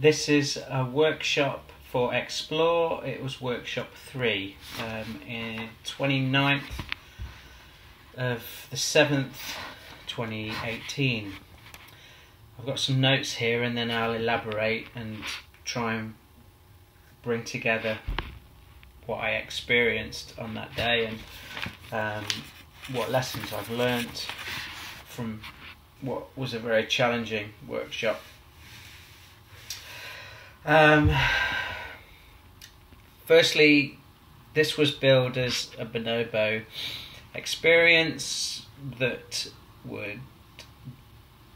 This is a workshop for Xplore. It was workshop three, um, in 29th of the 7th, 2018. I've got some notes here and then I'll elaborate and try and bring together what I experienced on that day and um, what lessons I've learnt from what was a very challenging workshop. Um, firstly, this was billed as a bonobo experience that would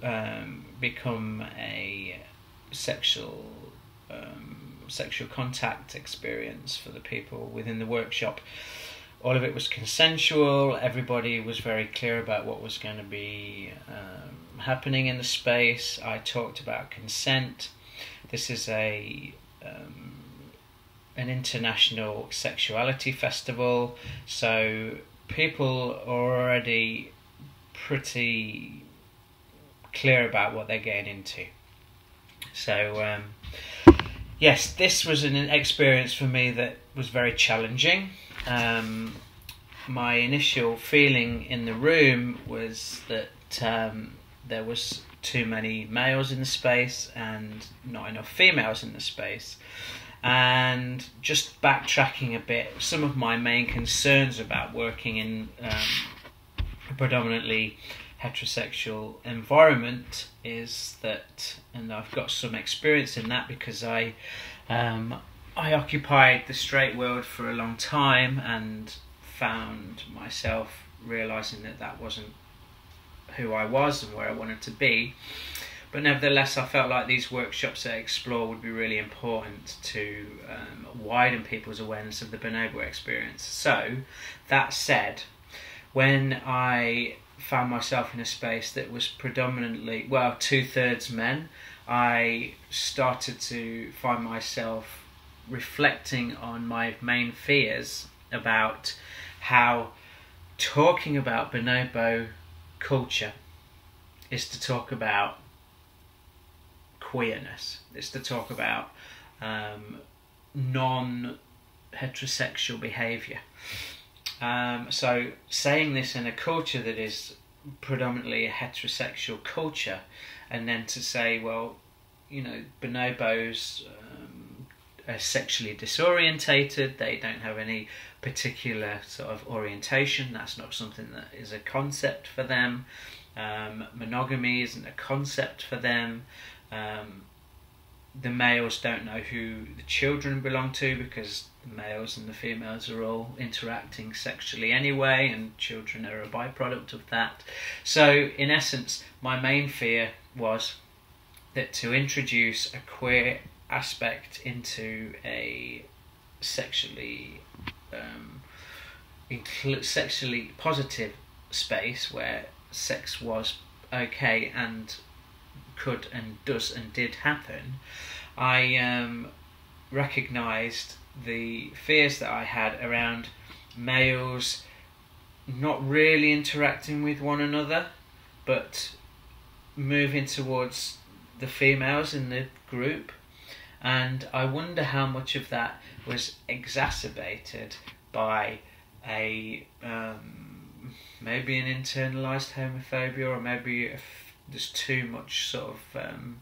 um, become a sexual um, sexual contact experience for the people within the workshop. All of it was consensual. Everybody was very clear about what was going to be um, happening in the space. I talked about consent. This is a um, an international sexuality festival, so people are already pretty clear about what they're getting into. So, um, yes, this was an experience for me that was very challenging. Um, my initial feeling in the room was that um, there was too many males in the space and not enough females in the space. And just backtracking a bit, some of my main concerns about working in um, predominantly heterosexual environment is that, and I've got some experience in that because I um, I occupied the straight world for a long time and found myself realizing that that wasn't who I was and where I wanted to be. But nevertheless, I felt like these workshops at Xplore would be really important to um, widen people's awareness of the bonobo experience. So, that said, when I found myself in a space that was predominantly, well, two thirds men, I started to find myself reflecting on my main fears about how talking about bonobo culture is to talk about queerness, it's to talk about um, non heterosexual behaviour. Um, so, saying this in a culture that is predominantly a heterosexual culture, and then to say, well, you know, bonobos um, are sexually disorientated, they don't have any particular sort of orientation, that's not something that is a concept for them. Um, monogamy isn't a concept for them. Um, the males don't know who the children belong to because the males and the females are all interacting sexually anyway, and children are a byproduct of that. So, in essence, my main fear was that to introduce a queer aspect into a sexually um, incl- sexually positive space where sex was okay and could and does and did happen, I um, recognised the fears that I had around males not really interacting with one another, but moving towards the females in the group. And I wonder how much of that was exacerbated by a um, maybe an internalized homophobia, or maybe if there's too much sort of um,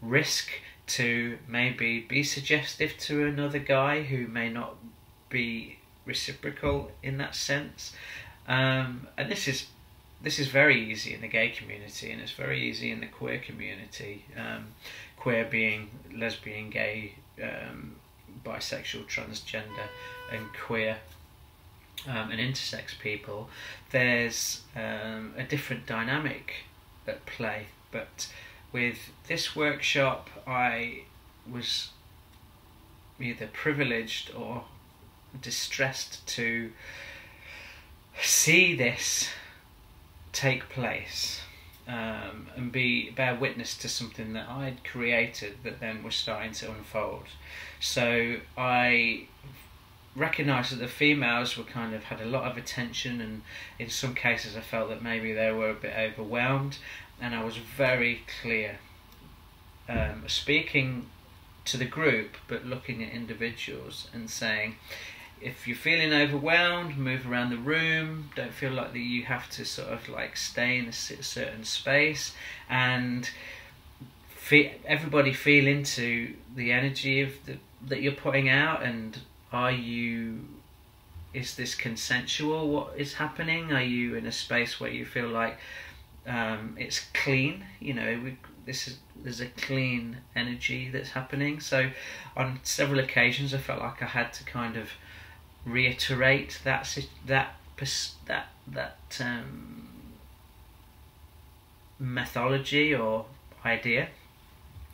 risk to maybe be suggestive to another guy who may not be reciprocal in that sense. Um, and this is this is very easy in the gay community, and it's very easy in the queer community. Um, queer being lesbian, gay, um, bisexual, transgender, and queer um, and intersex people. There's um, a different dynamic at play, but with this workshop, I was either privileged or distressed to see this take place um, and be bear witness to something that I'd created that then was starting to unfold. So I recognised that the females were kind of had a lot of attention, and in some cases I felt that maybe they were a bit overwhelmed, and I was very clear um, speaking to the group, but looking at individuals and saying, if you're feeling overwhelmed, move around the room. Don't feel like that you have to sort of like stay in a certain space, and feel, everybody feel into the energy of the, that you're putting out. And are you? Is this consensual? What is happening? Are you in a space where you feel like um, it's clean? You know, we, this is there's a clean energy that's happening. So, on several occasions, I felt like I had to kind of reiterate that that that that um, methodology or idea.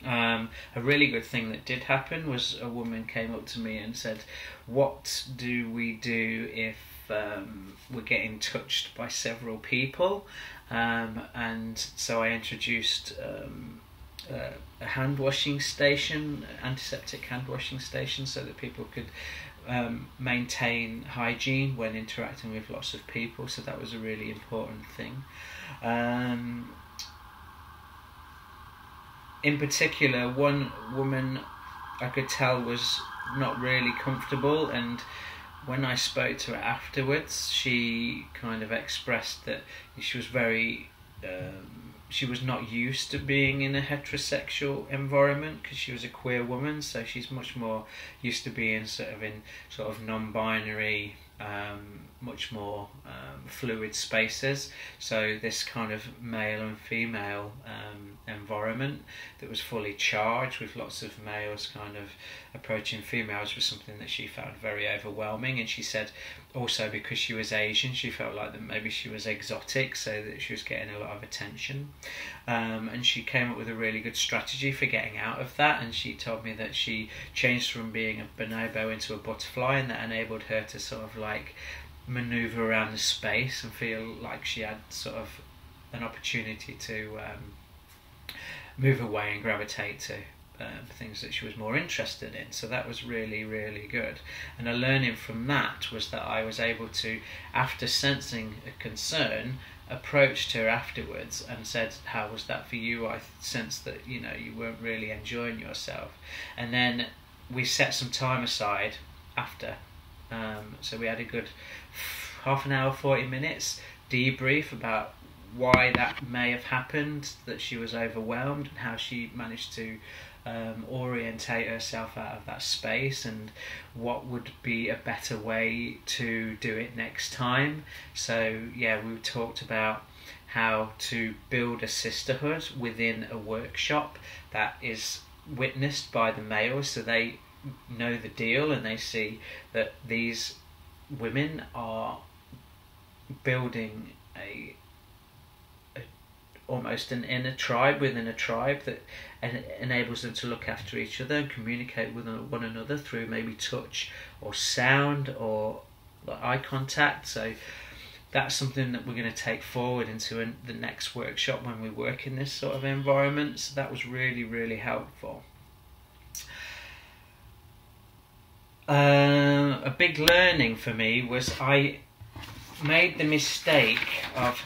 Um, a really good thing that did happen was a woman came up to me and said, "What do we do if um, we're getting touched by several people?" Um, and so I introduced um, a hand washing station, antiseptic hand washing station, so that people could um, maintain hygiene when interacting with lots of people. So that was a really important thing. Um, in particular, one woman I could tell was not really comfortable, and when I spoke to her afterwards, she kind of expressed that she was very um, she was not used to being in a heterosexual environment because she was a queer woman so she's much more used to being sort of in sort of non-binary um, much more um, fluid spaces. So this kind of male and female um, environment that was fully charged with lots of males kind of approaching females was something that she found very overwhelming. And she said also because she was Asian, she felt like that maybe she was exotic, so that she was getting a lot of attention. Um, and she came up with a really good strategy for getting out of that. And she told me that she changed from being a bonobo into a butterfly, and that enabled her to sort of like maneuver around the space and feel like she had sort of an opportunity to um, move away and gravitate to um, things that she was more interested in. So that was really, really good. And a learning from that was that I was able to, after sensing a concern, approached her afterwards and said, "How was that for you? I sensed that you know you weren't really enjoying yourself." And then we set some time aside after um, so we had a good half an hour, 40 minutes debrief about why that may have happened, that she was overwhelmed, and how she managed to um, orientate herself out of that space, and what would be a better way to do it next time. So, yeah, we talked about how to build a sisterhood within a workshop that is witnessed by the males, so they know the deal and they see that these women are building a, a almost an inner tribe within a tribe that en- enables them to look after each other and communicate with one another through maybe touch or sound or eye contact. So that's something that we're going to take forward into an, the next workshop when we work in this sort of environment. So that was really, really helpful. Uh, a big learning for me was I made the mistake of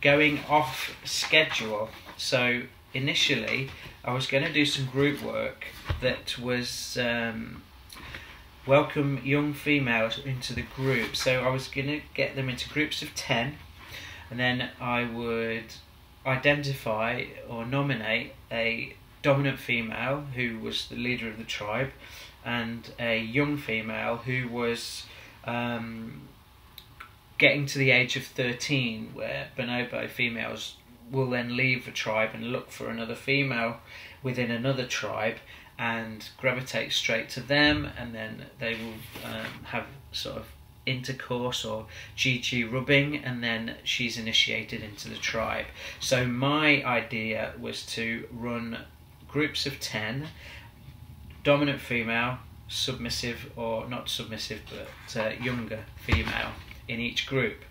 going off schedule. So initially, I was going to do some group work that was um, welcome young females into the group. So I was going to get them into groups of 10, and then I would identify or nominate a dominant female who was the leader of the tribe and a young female who was um, getting to the age of 13, where bonobo females will then leave the tribe and look for another female within another tribe and gravitate straight to them, and then they will um, have sort of intercourse or GG rubbing, and then she's initiated into the tribe. So, my idea was to run groups of 10 dominant female, submissive or not submissive, but uh, younger female in each group.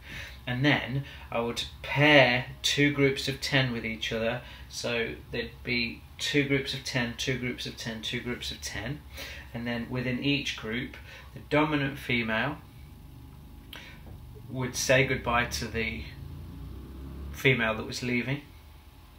And then I would pair two groups of 10 with each other. So there'd be two groups of 10, two groups of 10, two groups of 10. And then within each group, the dominant female would say goodbye to the female that was leaving,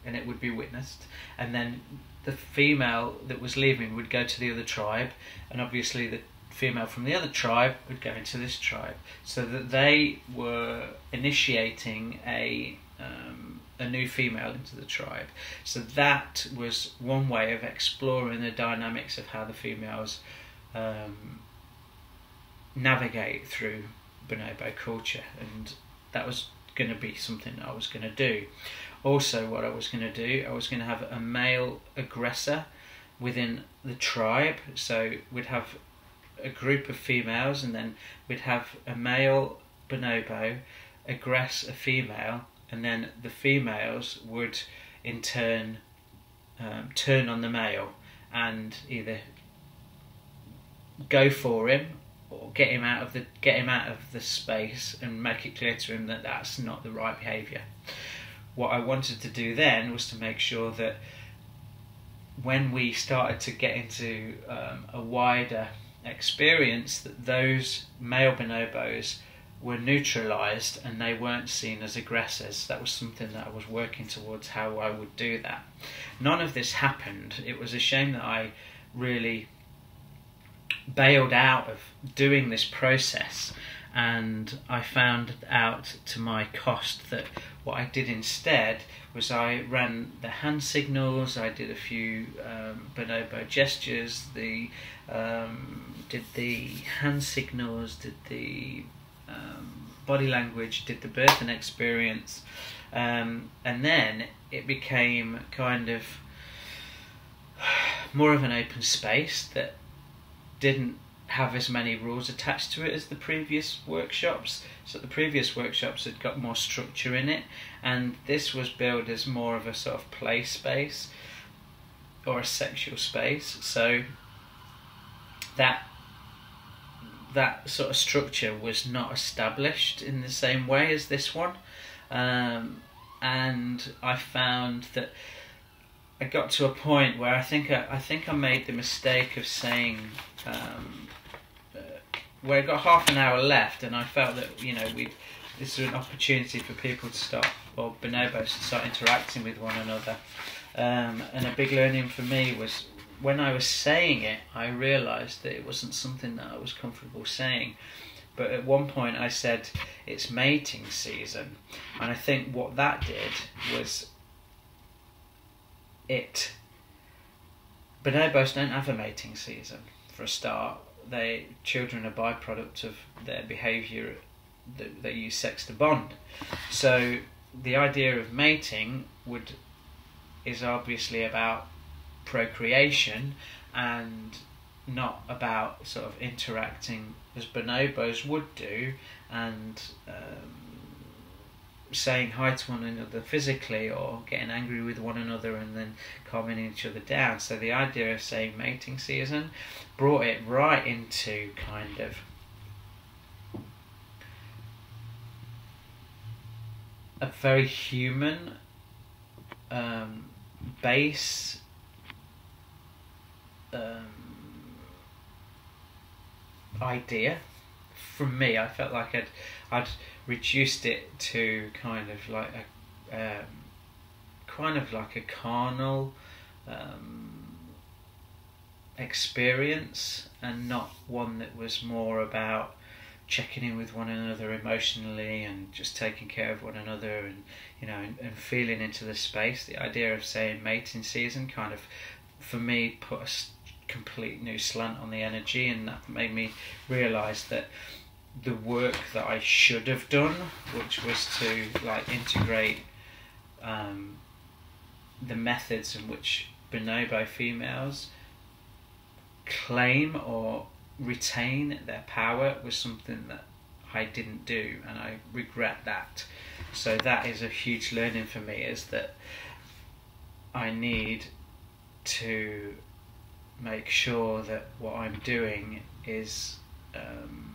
and it would be witnessed. And then the female that was leaving would go to the other tribe, and obviously the female from the other tribe would go into this tribe, so that they were initiating a um, a new female into the tribe. So that was one way of exploring the dynamics of how the females um, navigate through bonobo culture, and that was going to be something I was going to do. Also, what I was going to do, I was going to have a male aggressor within the tribe. So we'd have a group of females, and then we'd have a male bonobo aggress a female, and then the females would in turn um, turn on the male and either go for him or get him out of the get him out of the space and make it clear to him that that's not the right behaviour. What I wanted to do then was to make sure that when we started to get into um, a wider experience, that those male bonobos were neutralized and they weren't seen as aggressors. That was something that I was working towards how I would do that. None of this happened. It was a shame that I really bailed out of doing this process and I found out to my cost that what I did instead was I ran the hand signals, I did a few um, bonobo gestures, the um, did the hand signals, did the um, body language, did the birth and experience, um, and then it became kind of more of an open space that didn't have as many rules attached to it as the previous workshops. So the previous workshops had got more structure in it, and this was billed as more of a sort of play space or a sexual space. So that that sort of structure was not established in the same way as this one, um, and I found that I got to a point where I think I, I think I made the mistake of saying um, where I got half an hour left, and I felt that you know we this was an opportunity for people to start or bonobos to start interacting with one another. Um, and a big learning for me was when I was saying it, I realised that it wasn't something that I was comfortable saying. But at one point, I said it's mating season, and I think what that did was it. Bonobos don't have a mating season for a start. They children are byproduct of their behaviour. That they use sex to bond. So the idea of mating would is obviously about procreation and not about sort of interacting as bonobos would do and um, saying hi to one another physically or getting angry with one another and then calming each other down. So the idea of saying mating season brought it right into kind of a very human um, base um, idea from me. I felt like I'd I'd reduced it to kind of like a um, kind of like a carnal um, experience and not one that was more about checking in with one another emotionally and just taking care of one another and you know and, and feeling into the space the idea of saying mating season kind of for me put a complete new slant on the energy and that made me realize that the work that I should have done, which was to like integrate um, the methods in which bonobo females claim or retain their power, was something that I didn't do, and I regret that. So that is a huge learning for me. Is that I need to make sure that what I'm doing is. Um,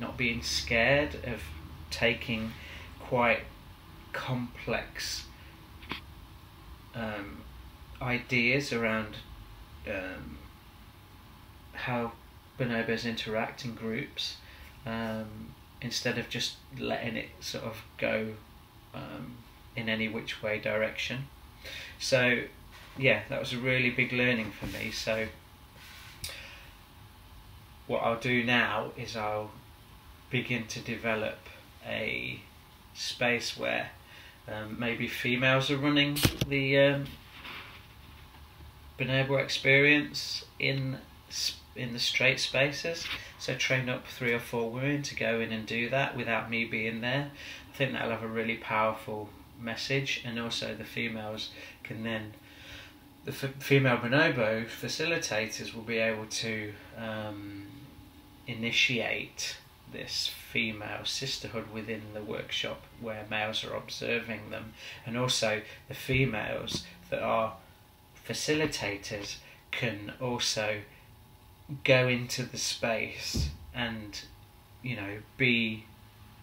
not being scared of taking quite complex um, ideas around um, how bonobos interact in groups um, instead of just letting it sort of go um, in any which way direction. So yeah, that was a really big learning for me. So what I'll do now is I'll begin to develop a space where um, maybe females are running the um, Bonobo experience in in the straight spaces. So train up three or four women to go in and do that without me being there. I think that'll have a really powerful message, and also the females can then the female bonobo facilitators will be able to um, initiate this female sisterhood within the workshop where males are observing them, and also the females that are facilitators can also go into the space and you know be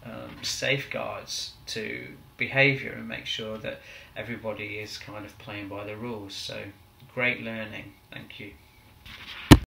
um, safeguards to behavior and make sure that everybody is kind of playing by the rules. So great learning. Thank you